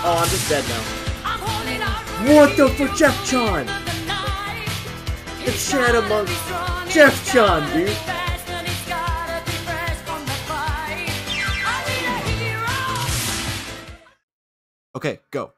Oh, I'm just dead now. What the for Jeff Chan? It's Shadow Monk. Jeff Chan, dude. Okay, go.